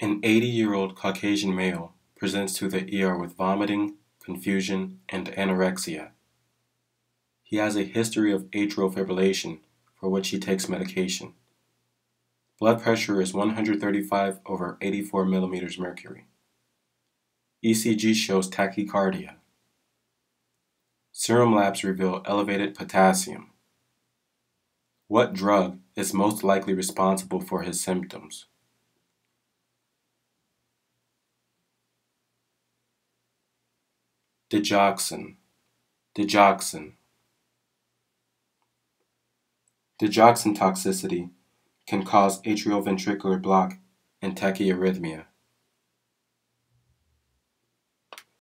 An 80 year old Caucasian male presents to the ER with vomiting, confusion, and anorexia. He has a history of atrial fibrillation for which he takes medication. Blood pressure is 135 over 84 millimeters mercury. ECG shows tachycardia. Serum labs reveal elevated potassium. What drug is most likely responsible for his symptoms? Digoxin. Digoxin. Digoxin toxicity can cause atrioventricular block and tachyarrhythmia.